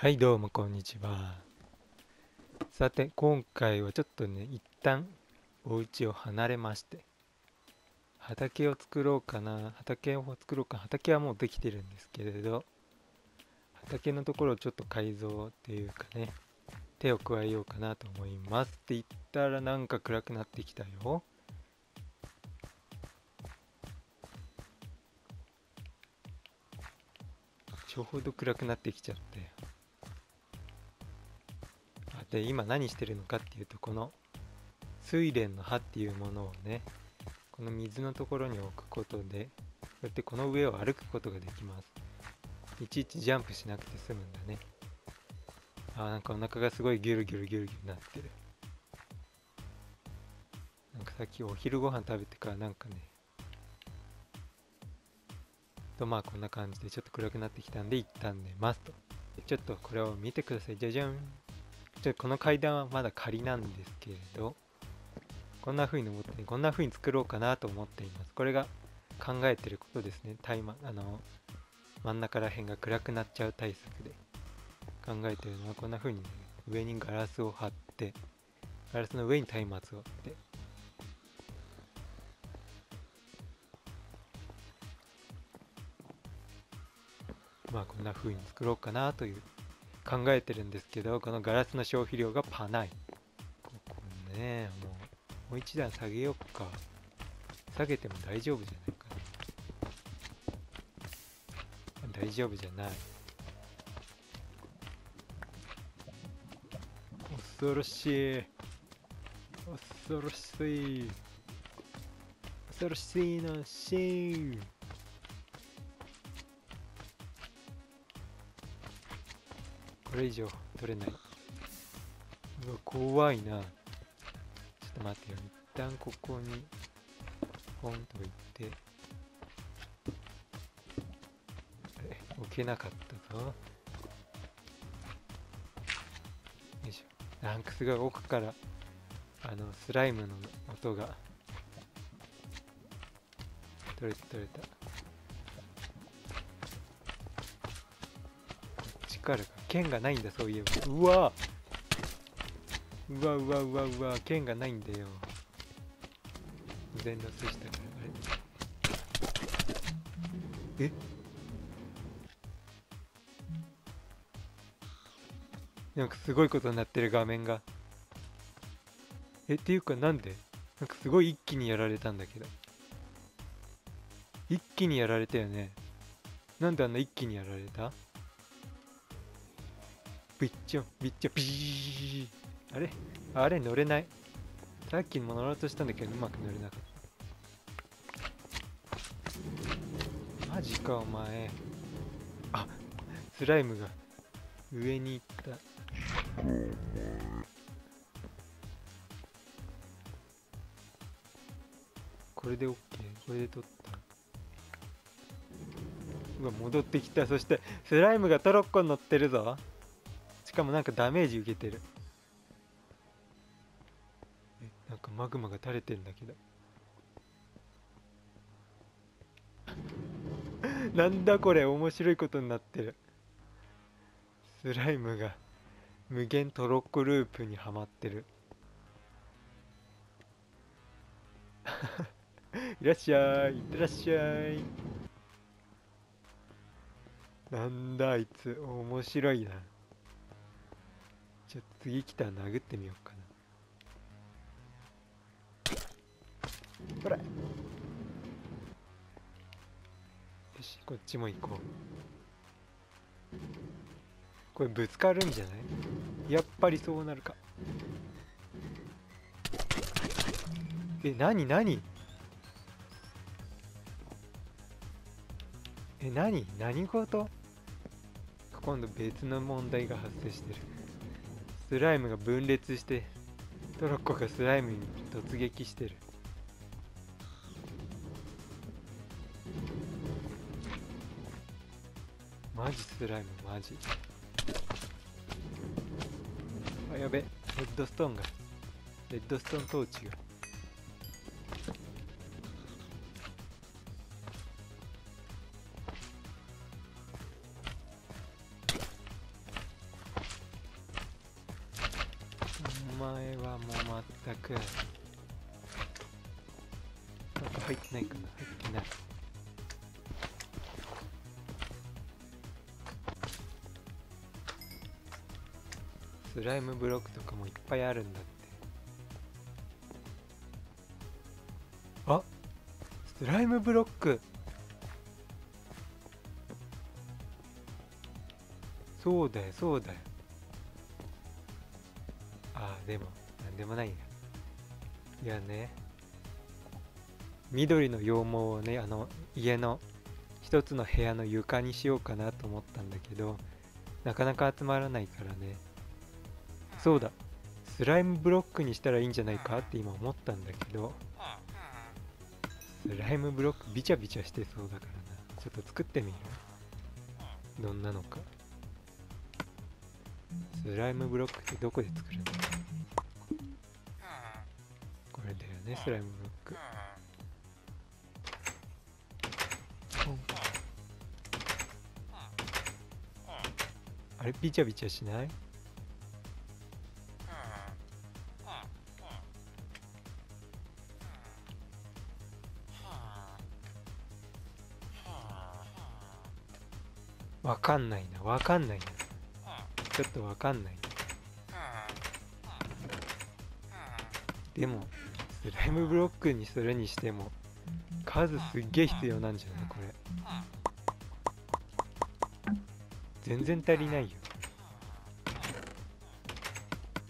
はいどうもこんにちは。さて今回はちょっとね一旦お家を離れまして畑を作ろうかな畑を作ろうか畑はもうできてるんですけれど畑のところをちょっと改造っていうかね手を加えようかなと思いますって言ったらなんか暗くなってきたよ。ちょうど暗くなってきちゃったよで今何してるのかっていうとこの睡蓮の葉っていうものをねこの水のところに置くことでこうやってこの上を歩くことができます。いちいちジャンプしなくて済むんだね。あーなんかお腹がすごいギュルギュルギュルギュルなってる。なんかさっきお昼ご飯食べてからなんかねとまあこんな感じでちょっと暗くなってきたんで一旦寝ますと。ちょっとこれを見てください。じゃじゃん。ちょこの階段はまだ仮なんですけれどこんな風に登ってこんな風に作ろうかなと思っています。これが考えてることですね。タイマあの真ん中ら辺が暗くなっちゃう対策で。考えてるのはこんな風に、ね、上にガラスを貼ってガラスの上に松明をって。まあこんな風に作ろうかなという考えてるんですけどこのガラスの消費量がパない。ここねもうもう一段下げようか。下げても大丈夫じゃないかな。大丈夫じゃない。恐ろしい。恐ろしい。恐ろしいのしいこれ以上取れない。うわ怖いな。ちょっと待ってよ。一旦ここにポンと置いて。置けなかったぞ。よいしょ。ランクスが奥からあのスライムの音が。取れた取れた。剣がないんだそういえば。うわ。うわうわうわうわ。剣がないんだよ。全ロスしたからあれえ？なんかすごいことになってる画面が。えっていうかなんで？なんかすごい一気にやられたんだけど。一気にやられたよね。なんであんな一気にやられた？ビッチョビッチョビー。あれ？あれ？乗れない？さっきも乗ろうとしたんだけどうまく乗れなかった。マジかお前。あスライムが上に行った。これで OK これで取った。うわ戻ってきた。そしてスライムがトロッコに乗ってるぞ。かもなんかダメージ受けてる。えなんかマグマが垂れてんだけど。なんだこれ面白いことになってる。スライムが無限トロッコループにはまってる。いらっしゃいいってらっしゃい。なんだあいつ面白いな。次来たら殴ってみようかな。ほらよしこっちも行こう。これぶつかるんじゃない？やっぱりそうなるか。え何何？え何？何事？今度別の問題が発生してるスライムが分裂してトロッコがスライムに突撃してる。マジスライムマジ。あやべ。レッドストーンがレッドストーントーチが。まったく。なんか入ってないかな。入ってない。スライムブロックとかもいっぱいあるんだって。あ？スライムブロック。そうだよそうだよああでもなんでもないや。いやね緑の羊毛をねあの家の一つの部屋の床にしようかなと思ったんだけどなかなか集まらないからね。そうだ。スライムブロックにしたらいいんじゃないかって今思ったんだけどスライムブロックビチャビチャしてそうだからな。ちょっと作ってみる？どんなのかスライムブロックってどこで作るの？これだよねスライムブロック。あれビチャビチャしない？わかんないなわかんないな。ちょっとわかんない。でもスライムブロックにするにしても数すっげえ必要なんじゃない？これ。全然足りないよ。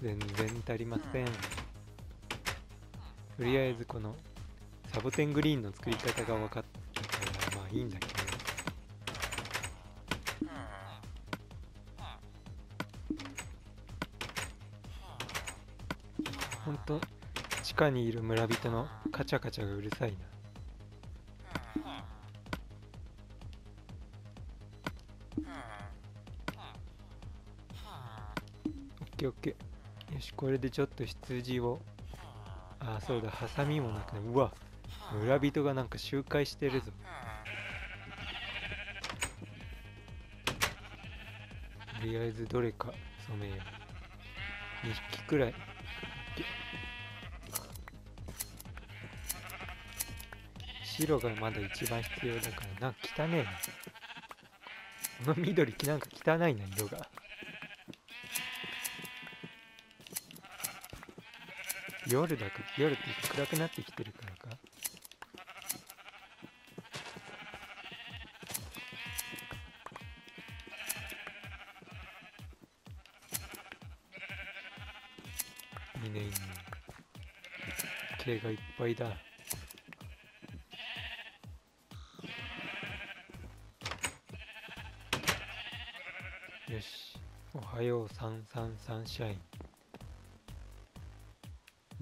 全然足りません。とりあえずこのサボテングリーンの作り方が分かったからまあいいんだけどほんと地下にいる村人のカチャカチャがうるさいな。オッケーオッケー。よしこれでちょっと羊をああそうだハサミもなくてうわ村人がなんか集会してるぞ。とりあえずどれか染めよう。2匹くらい。白がまだ一番必要だからな。んか汚ねえな。この緑なんか汚いな色が。夜だか夜って暗くなってきてるからか。いいねいいね毛がいっぱいだ。はようサンサンサンシャイン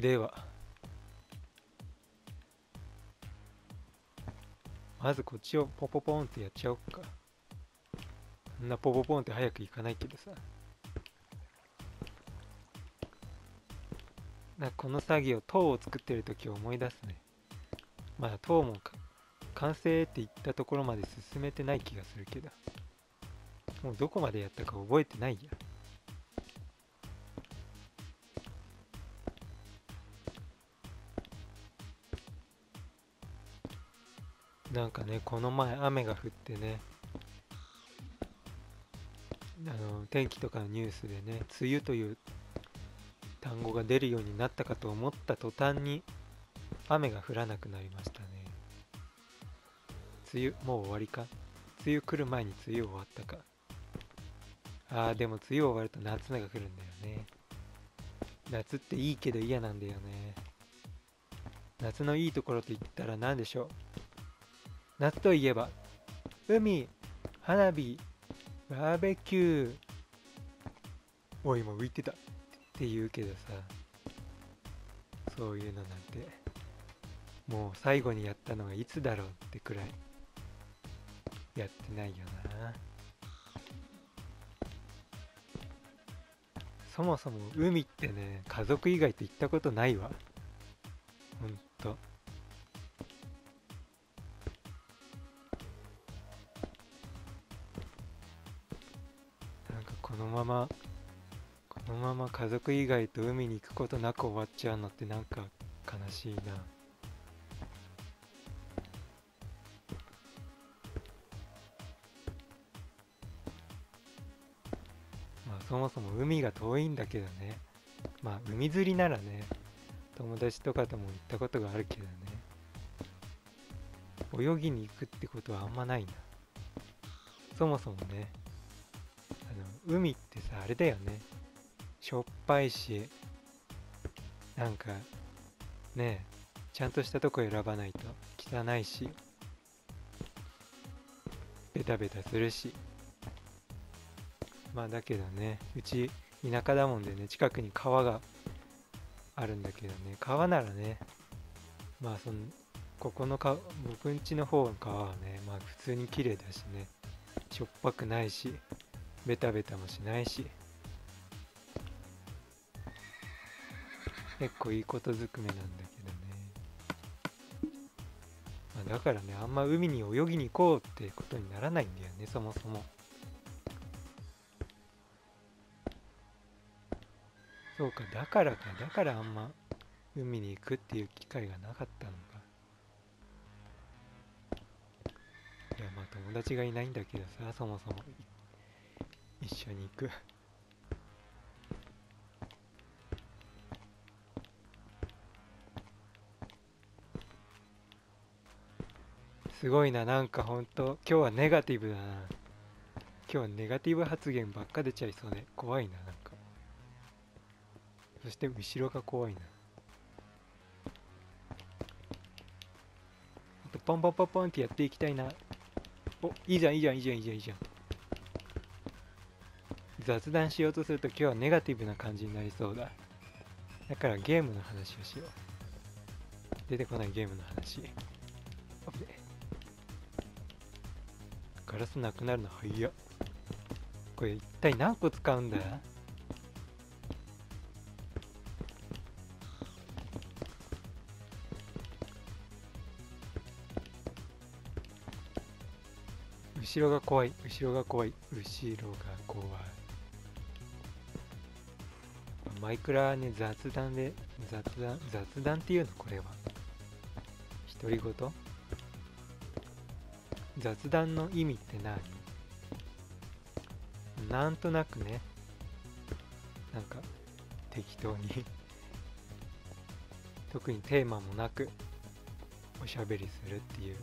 では。まずこっちをポポポンってやっちゃおっか。そんなポポポンって早くいかないけどさ。なこの作業塔を作ってる時を思い出すね。まだ塔も完成って言ったところまで進めてない気がするけど。もうどこまでやったか覚えてないや。なんかねこの前雨が降ってねあの天気とかのニュースでね梅雨という単語が出るようになったかと思った途端に雨が降らなくなりましたね。梅雨もう終わりか？梅雨来る前に梅雨終わったか？あーでも梅雨終わると夏が来るんだよね。夏っていいけど嫌なんだよね。夏のいいところと言ったら何でしょう？夏といえば海花火バーベキュー。おい今浮いてた。って言うけどさそういうのなんてもう最後にやったのがいつだろうってくらいやってないよな。そもそも海ってね家族以外と行ったことないわままこのまま家族以外と海に行くことなく終わっちゃうのってなんか悲しいな。まあそもそも海が遠いんだけどね。まあ海釣りならね友達とかとも行ったことがあるけどね。泳ぎに行くってことはあんまないな。そもそもね海ってさあれだよね。しょっぱいしなんかねちゃんとしたとこ選ばないと汚いしベタベタするし。まあだけどねうち田舎だもんでね近くに川があるんだけどね川ならねまあそのここのか僕ん家の方の川はねまあ普通に綺麗だしねしょっぱくないし。ベタベタもしないし。結構いいことずくめなんだけどね、まあ、だからねあんま海に泳ぎに行こうってことにならないんだよねそもそも。そうかだからか。だからあんま海に行くっていう機会がなかったのか。いやまあ友達がいないんだけどさそもそも。一緒に行く。すごいななんかほんと。今日はネガティブだな。今日はネガティブ発言ばっか出ちゃいそうね。怖いななんか。そして後ろが怖いな。あとポンポンポンポンってやっていきたいな。おいいじゃんいいじゃんいいじゃんいいじゃんいいじゃん。雑談しようとすると今日はネガティブな感じになりそうだ。だからゲームの話をしよう。出てこないゲームの話。ガラスなくなるの早っ。これ一体何個使うんだ？後ろが怖い。後ろが怖い。後ろが怖い。マイクラね雑談で雑談雑談っていうのこれは。独り言雑談の意味って何？なんとなくね。なんか適当に。特にテーマもなくおしゃべりするっていう。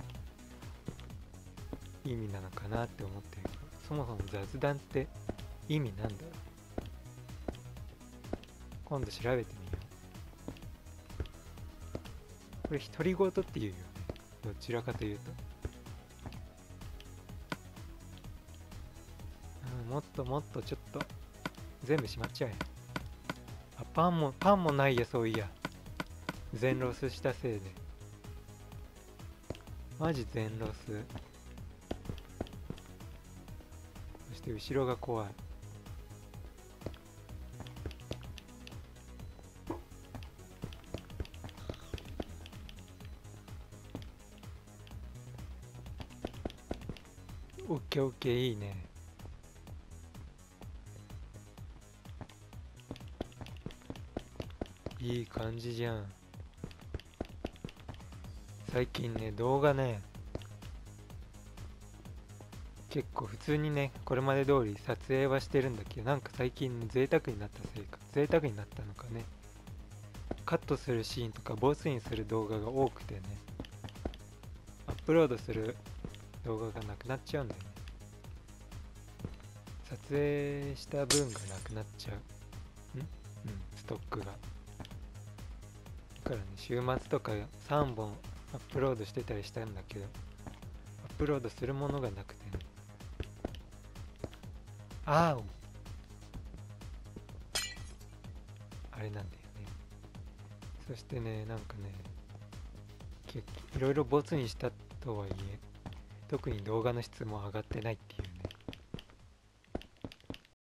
意味なのかなって思ってるけど。そもそも雑談って意味なんだ？ろう今度調べてみよう。これ独り言っていうよね。どちらかというと。うんもっともっとちょっと。全部しまっちゃえ。あパンもパンもないやそういや。全ロスしたせいで。マジ全ロス。そして後ろが怖い。ケーオッケーいいね。いい感じじゃん。最近ね動画ね結構普通にねこれまで通り撮影はしてるんだけどなんか最近贅沢になったせいか贅沢になったのかね。カットするシーンとかボツにする動画が多くてね。アップロードする動画がなくなっちゃうんだよね。撮影した分がなくなっちゃう。ん？うん。ストックが。だからね週末とか3本アップロードしてたりしたんだけどアップロードするものがなくてね。あああれなんだよね。そしてねなんかね結いろいろボツにしたとはいえ特に動画の質も上がってないって